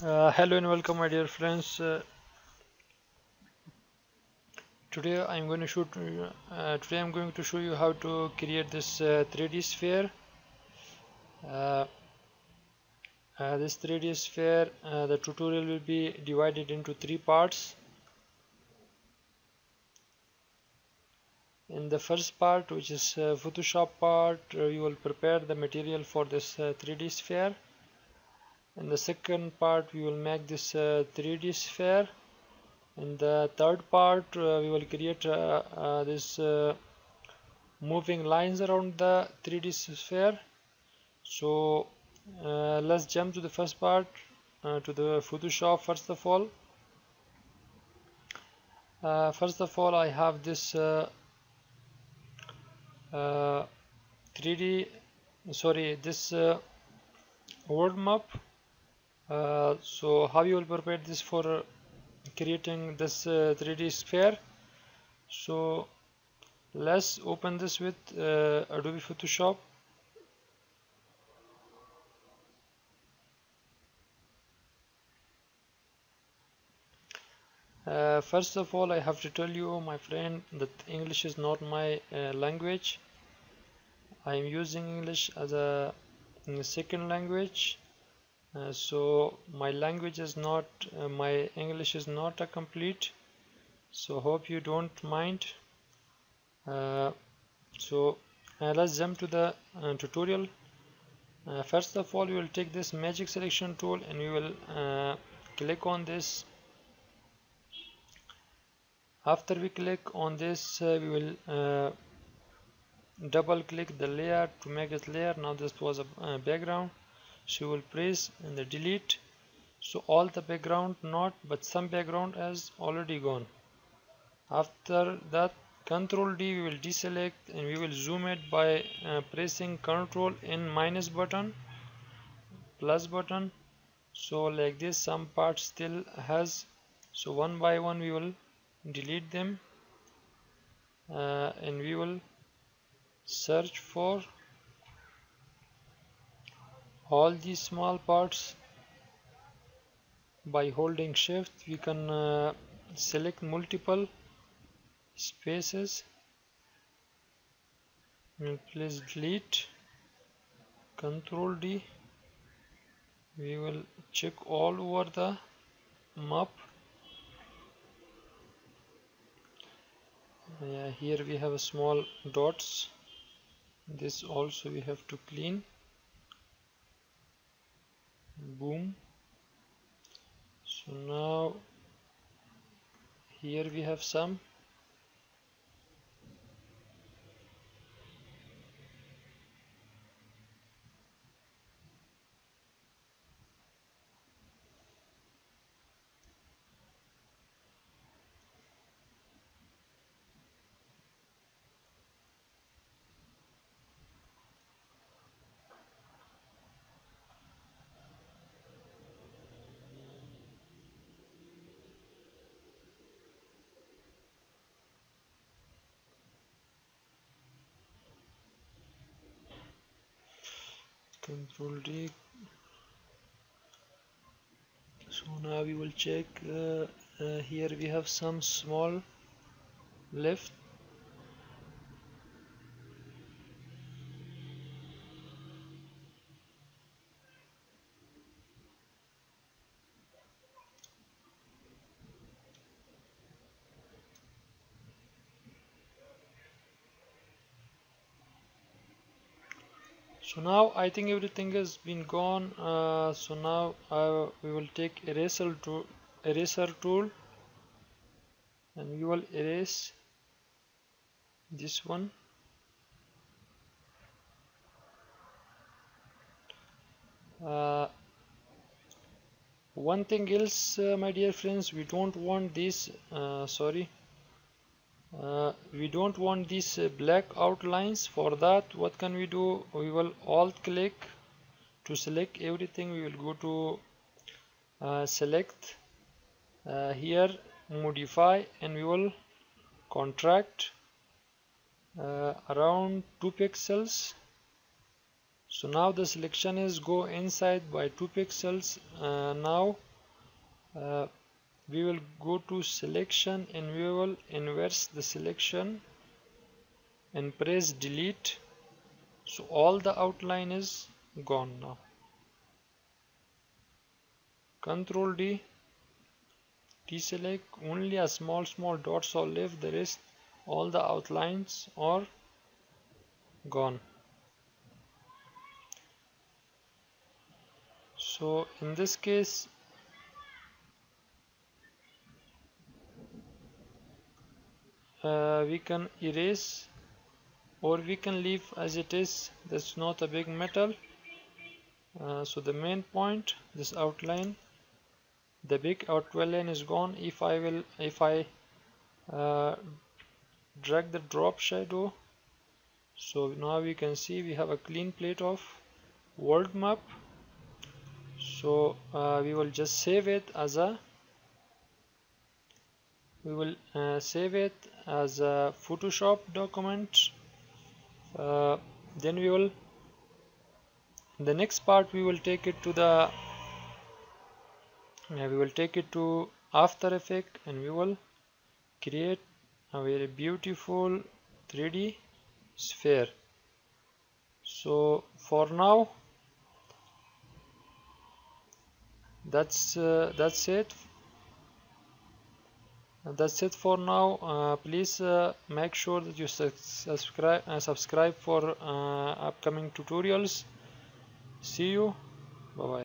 Uh, hello and welcome my dear friends. Uh, today I'm going to shoot uh, today I'm going to show you how to create this 3d uh, sphere. Uh, uh, this 3d sphere the tutorial will be divided into three parts. In the first part which is Photoshop part you will prepare the material for this 3d sphere in the second part we will make this uh, 3d sphere. In the third part uh, we will create uh, uh this uh, moving lines around the 3d sphere. So uh, let's jump to the first part to the Photoshop first of all. First of all I have this 3d sorry this world map uh, so how you will prepare this for uh, creating this 3d uh, sphere? So let's open this with Adobe Photoshop. Uh, first of all I have to tell you my friend that English is not my uh, language. I am using English as a second language uh, so my language is not uh, my English is not a complete so hope you don't mind. Uh, so uh, let's jump to the uh, tutorial. First of all we will take this magic selection tool and we will click on this. After we click on this we will double click the layer to make it layer. Now this was a background you will press and the delete. So all the background not but some background has already gone. After that control D we will deselect and we will zoom it by uh, pressing control and minus button plus button. So like this some part still has. So one by one we will delete them uh, and we will search for all these small parts by holding shift we can uh, select multiple spaces. And please delete control D. We will check all over the map. Yeah, here we have small dots. This also we have to clean boom. So now here we have some control D. So now we will check uh, uh, here we have some small left so now I think everything has been gone. Uh, so now uh, we will take eraser tool eraser tool. And we will erase this one. Uh, one thing else uh, my dear friends we don't want this uh, sorry uh, we don't want these uh, black outlines for that. What can we do? We will alt click to select everything. We will go to uh, select uh, here modify and we will contract uh, around 2 pixels. So now the selection is go inside by 2 pixels now we will go to selection and we will inverse the selection and press delete. So all the outline is gone now. Control D. Deselect. Only a small small dots are left. The rest all the outlines are gone. So in this case uh, we can erase or we can leave as it is. That's not a big metal. Uh, so the main point this outline the big outline is gone. If I will if I uh, drag the drop shadow so now we can see we have a clean plate of world map. So uh, we will just save it as a we will uh, save it as a Photoshop document. Uh, then we will the next part we will take it to the we will take it to after effect and we will create a very beautiful 3d sphere. So for now that's uh, that's it that's it for now. Uh, please uh, make sure that you subscribe uh, subscribe for uh, upcoming tutorials. See you. Bye bye